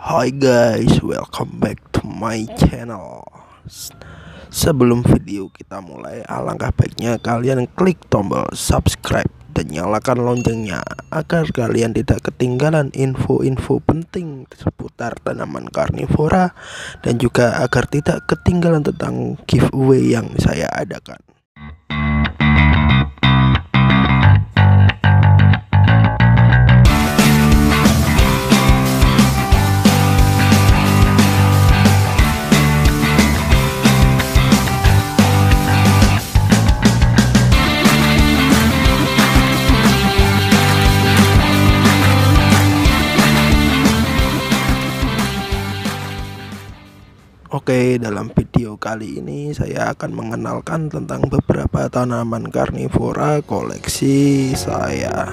Hi guys, welcome back to my channel. Sebelum video kita mulai, alangkah baiknya kalian klik tombol subscribe dan nyalakan loncengnya agar kalian tidak ketinggalan info-info penting seputar tanaman karnivora dan juga agar tidak ketinggalan tentang giveaway yang saya adakan. Oke, dalam video kali ini saya akan mengenalkan tentang beberapa tanaman karnivora koleksi saya.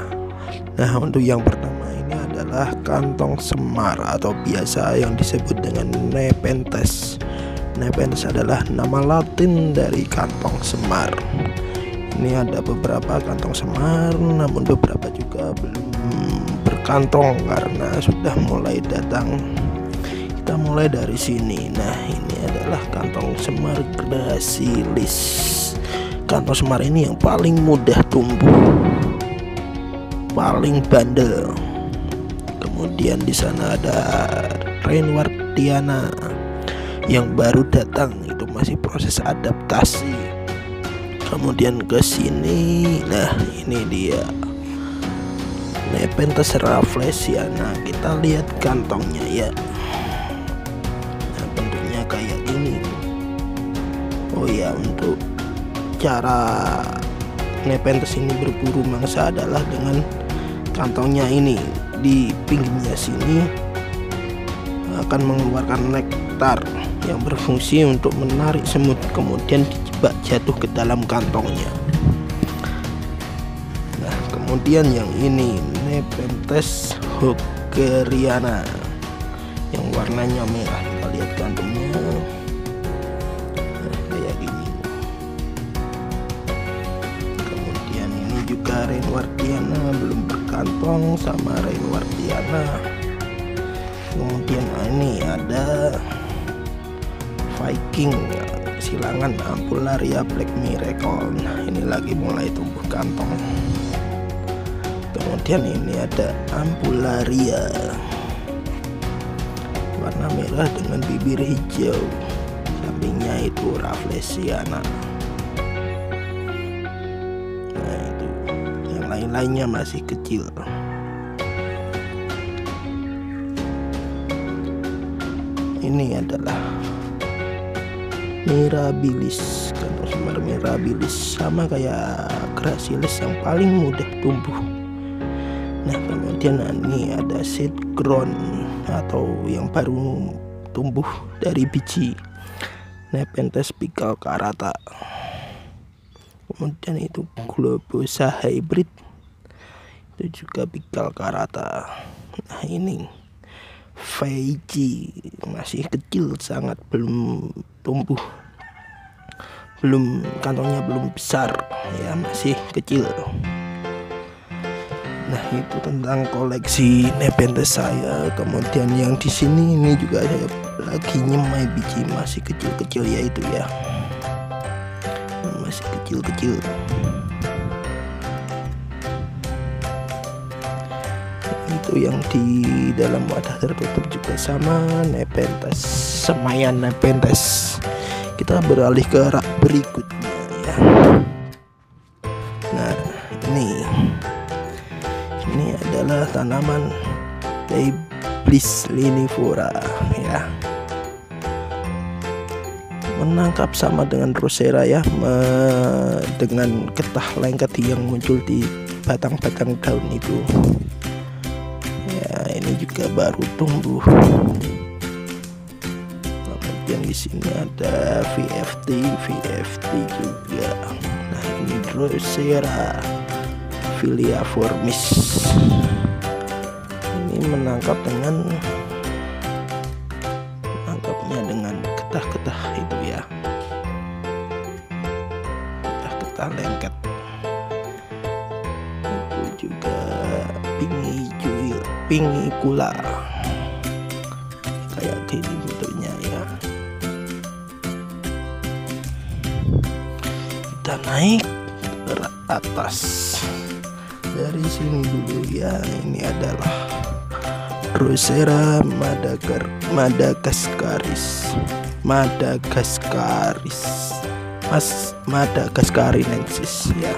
Nah, untuk yang pertama ini adalah kantong semar atau biasa yang disebut dengan Nepenthes. Nepenthes adalah nama latin dari kantong semar. Ini ada beberapa kantong semar, namun beberapa juga belum berkantong karena sudah mulai datang kita mulai dari sini. Nah ini adalah kantong semar grasilis kantong semar ini yang paling mudah tumbuh. Paling bandel. Kemudian di sana ada Rainwardiana yang baru datang. Itu masih proses adaptasi. Kemudian ke sini. Nah ini dia. Nepenthes rafflesiana kita lihat kantongnya ya ya untuk cara Nepenthes ini berburu mangsa adalah dengan kantongnya ini. Di pinggirnya sini akan mengeluarkan nektar yang berfungsi untuk menarik semut kemudian dijebak jatuh ke dalam kantongnya. Nah kemudian yang ini Nepenthes hogeriana yang warnanya merah. Kita lihat kantongnya Rainwardiana belum berkantong sama Rainwardiana kemudian ini ada Viking silangan Ampularia Black Miracle. Nah ini lagi mulai tumbuh kantong. Kemudian ini ada Ampularia. Warna merah dengan bibir hijau. Sampingnya itu Rafflesiana lain-lainnya masih kecil. Ini adalah mirabilis, semar mirabilis. Sama kayak grasilis yang paling mudah tumbuh. Nah, kemudian ini ada seed ground atau yang baru tumbuh dari biji. Nepenthes pical carata kemudian itu globosa hybrid itu juga pikal karata. Nah ini Feiji masih kecil sangat belum tumbuh. Belum kantongnya belum besar. Ya masih kecil. Nah itu tentang koleksi Nepenthes saya. Kemudian yang di sini ini juga saya lagi nyemai biji masih kecil-kecil yaitu ya. Masih kecil-kecil itu yang di dalam wadah tertutup juga sama Nepenthes semayan Nepenthes. Kita beralih ke rak berikutnya ya. Nah ini. Ini adalah tanaman Iblis linifora ya. Menangkap sama dengan rosera ya me, dengan getah lengket yang muncul di batang-batang daun itu ini juga baru tumbuh. Kemudian di sini ada VFT VFT juga. Nah ini rosera filiaformis. Ini menangkap dengan menangkapnya dengan getah-getah itu ya. Getah-getah lengket kula kayak gini bentuknya ya. Kita naik ke atas. Dari sini dulu ya. Ini adalah Drosera Madagar Madagaskaris. Madagaskaris. Mas Madagaskarinensis ya.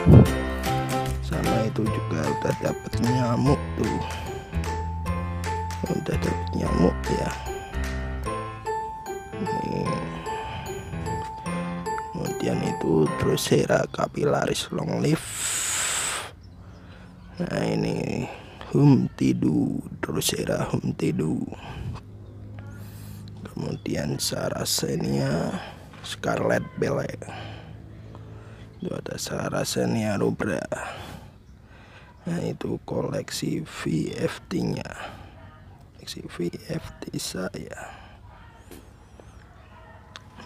Sama itu juga udah dapat nyamuk tuh udah dapat nyamuk ya. Ini kemudian itu Drosera capillaris long leaf nah ini Humtidu Drosera Humtidu. Kemudian Saracenia Scarlet Belle itu ada Saracenia rubra. Nah itu koleksi VFT nya koleksi VFT saya.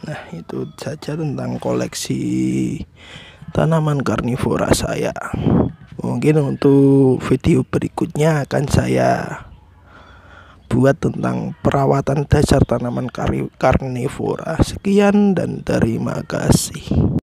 Nah itu saja tentang koleksi tanaman karnivora saya. Mungkin untuk video berikutnya akan saya buat tentang perawatan dasar tanaman karnivora. Sekian dan terima kasih